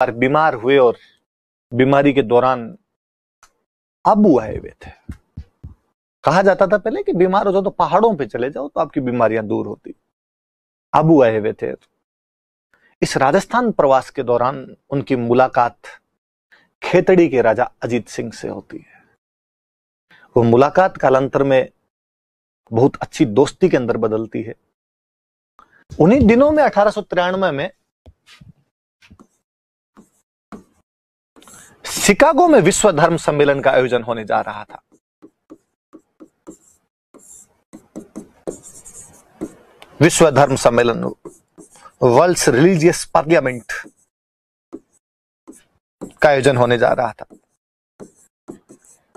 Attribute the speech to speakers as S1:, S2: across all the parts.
S1: बार बीमार हुए और बीमारी के दौरान आबू आए हुए थे। कहा जाता था पहले कि बीमार हो जाओ तो पहाड़ों पे चले जाओ तो आपकी बीमारियाँ दूर होती। आबू आए हुए थे। इस राजस्थान प्रवास के दौरान उनकी मुलाकात खेतड़ी के राजा अजीत सिंह से होती है। वो मुलाकात कालांतर में बहुत अच्छी दोस्ती के अंदर बदलती है। उन्हीं दिनों में अठारह सौ तिरानवे में शिकागो में विश्व धर्म सम्मेलन का आयोजन होने जा रहा था। विश्व धर्म सम्मेलन वर्ल्ड रिलीजियस पार्लियामेंट का आयोजन होने जा रहा था।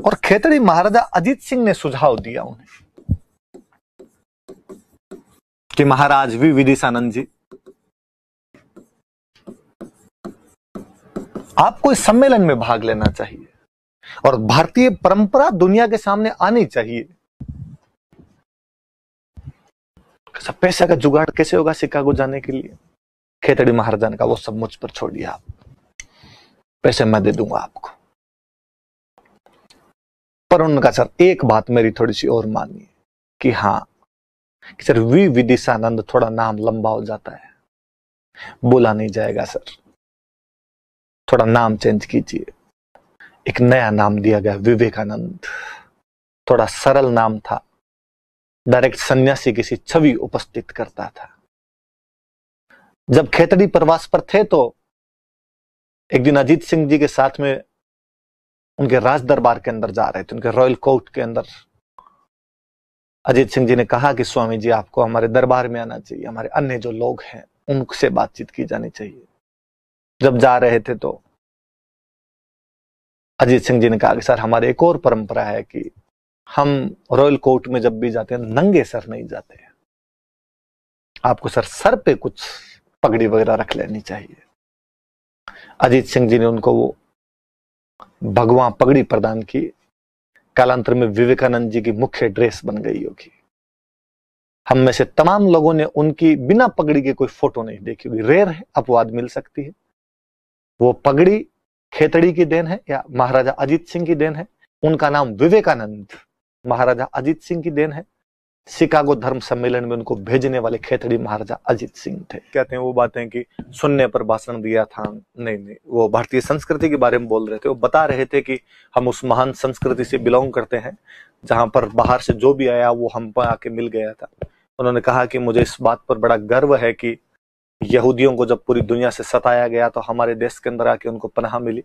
S1: और खेतड़ी महाराजा अजीत सिंह ने सुझाव दिया उन्हें। कि महाराज वी विदिशानंद जी आपको इस सम्मेलन में भाग लेना चाहिए। और भारतीय परंपरा दुनिया के सामने आनी चाहिए। सब पैसे का जुगाड़ कैसे होगा शिकागो जाने के लिए? खेतड़ी महाराजा ने कहा वो सब मुझ पर छोड़िए आप। पैसे मैं दे दूँगा आपको। पर उनका सर, एक बात मेरी थोड़ी सी और मानिए कि हाँ कि सर, वी विदिशानंद थोड़ा नाम लंबा हो जाता है। बोला नहीं जाएगा, सर। थोड़ा नाम चेंज कीजिए। एक नया नाम दिया गया, विवेकानंद। थोड़ा सरल नाम था। डायरेक्ट सन्यासी किसी छवि उपस्थित करता था। जब खेतड़ी प्रवास पर थे तो एक दिन अजीत सिंह जी के साथ में उनके राज दरबार के अंदर जा रहे थे, उनके रॉयल कोर्ट के अंदर। अजीत सिंह जी ने कहा कि, स्वामी जी, आपको हमारे दरबार में आना चाहिए। हमारे अन्य जो लोग हैं, उनसे बातचीत की जानी चाहिए। जब जा रहे थे तो। अजीत सिंह जी ने कहा कि, सर, हमारे एक और परंपरा है कि हम रॉयल कोर्ट में जब भी जाते हैं, नंगे सर नहीं जाते हैं। आपको सर सर पे कुछ पगड़ी वगैरह रख लेनी चाहिए। अजीत सिंह जी ने उनको वो भगवान पगड़ी प्रदान की। कालांतर में विवेकानंद जी की मुख्य ड्रेस बन गई होगी। हम में से तमाम लोगों ने उनकी बिना पगड़ी के कोई फ़ोटो नहीं देखी होगी। रेयर है अपवाद मिल सकती है। वो पगड़ी खेतड़ी की देन है या महाराजा अजीत सिंह की देन है। उनका नाम विवेकानंद, महाराजा अजीत सिंह की देन है। शिकागो धर्म सम्मेलन में उनको भेजने वाले खेतड़ी महाराजा अजीत सिंह थे। कहते हैं वो बातें कि सुनने पर भाषण दिया था। नहीं नहीं, वो भारतीय संस्कृति के बारे में बोल रहे थे। वो बता रहे थे कि हम उस महान संस्कृति से बिलोंग करते हैं, जहाँ पर बाहर से जो भी आया वो हम पर आके मिल गया था। उन्होंने कहा कि मुझे इस बात पर बड़ा गर्व है कि यहूदियों को जब पूरी दुनिया से सताया गया तो हमारे देश के अंदर आके उनको पनाह मिली।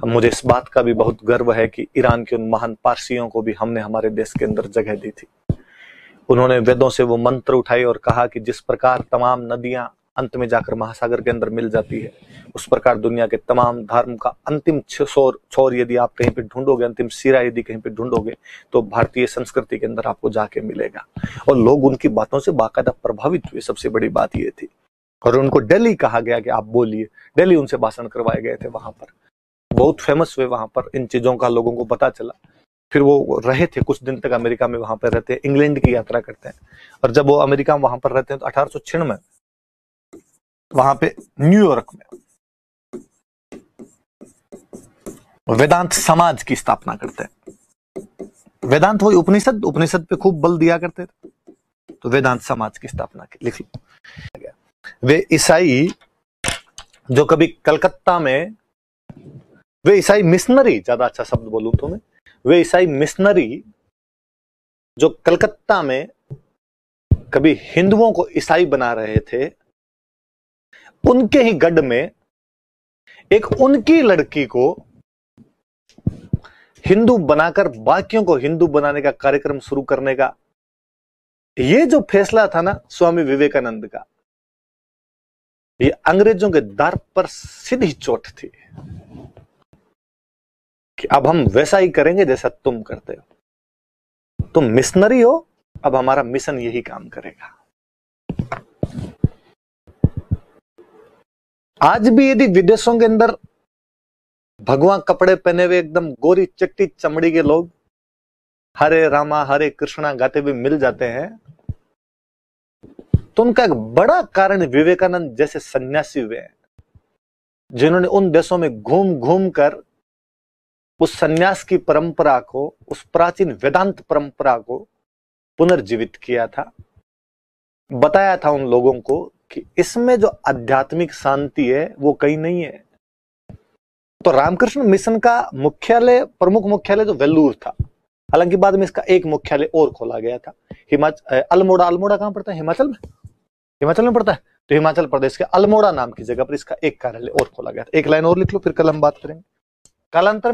S1: मुझे इस बात का भी बहुत गर्व है कि ईरान के उन महान पारसियों को भी हमने हमारे देश के अंदर जगह दी थी। उन्होंने वेदों से वो मंत्र उठाए और कहा कि जिस प्रकार तमाम नदियाँ अंत में जाकर महासागर के अंदर मिल जाती है, उस प्रकार दुनिया के तमाम धर्म का अंतिम छोर छोर यदि आप कहीं पे ढूंढोगे, अंतिम सिरा यदि कहीं पे ढूंढोगे तो भारतीय संस्कृति के अंदर आपको जाके मिलेगा। और लोग उनकी बातों से बाकायदा प्रभावित हुए। सबसे बड़ी बात यह थी और उनको दिल्ली कहा गया कि आप बोलिए। दिल्ली उनसे भाषण करवाए गए थे वहाँ पर। बहुत फ़ेमस हुए वहाँ पर। इन चीज़ों का लोगों को पता चला। फिर वो रहे थे कुछ दिन तक अमेरिका में वहाँ पर रहते हैं इंग्लैंड की यात्रा करते हैं। और जब वो अमेरिका में वहाँ पर रहते हैं तो अठारह में वहाँ पे न्यूयॉर्क में वेदांत समाज की स्थापना करते हैं। वेदांत वही उपनिषद उपनिषद पे खूब बल दिया करते थे। तो वेदांत समाज की स्थापना की लिख लो। वे ईसाई जो कभी कलकत्ता में, वे ईसाई मिशनरी, ज़्यादा अच्छा शब्द बोलूँ तो मैं, वे ईसाई मिशनरी जो कलकत्ता में कभी हिंदुओं को ईसाई बना रहे थे, उनके ही गढ़ में एक उनकी लड़की को हिंदू बनाकर, बाकियों को हिंदू बनाने का कार्यक्रम शुरू करने का, ये जो फैसला था ना, स्वामी विवेकानंद का ये अंग्रेज़ों के दर पर सीधी चोट थी कि अब हम वैसा ही करेंगे जैसा तुम करते हो। तुम मिशनरी हो, अब हमारा मिशन यही काम करेगा। आज भी यदि विदेशों के अंदर भगवान कपड़े पहने हुए एकदम गोरी चट्टी चमड़ी के लोग हरे रामा, हरे कृष्णा गाते हुए मिल जाते हैं तो उनका एक बड़ा कारण विवेकानंद जैसे सन्यासी हुए हैं, जिन्होंने उन देशों में घूम घूम कर उस सन्यास की परंपरा को, उस प्राचीन वेदांत परंपरा को पुनर्जीवित किया था। बताया था उन लोगों को कि इसमें जो आध्यात्मिक शांति है, वो कहीं नहीं है। तो रामकृष्ण मिशन का मुख्यालय, प्रमुख मुख्यालय तो वेल्लूर था। हालाँकि बाद में इसका एक मुख्यालय और खोला गया था। हिमाचल अल्मोड़ा अल्मोड़ा कहाँ पड़ता है? हिमाचल में? हिमाचल में पड़ता है? तो हिमाचल प्रदेश के अल्मोड़ा नाम की जगह पर इसका एक कार्यालय और खोला गया था। एक लाइन और लिख लो, फिर कल हम बात करेंगे। कालांतर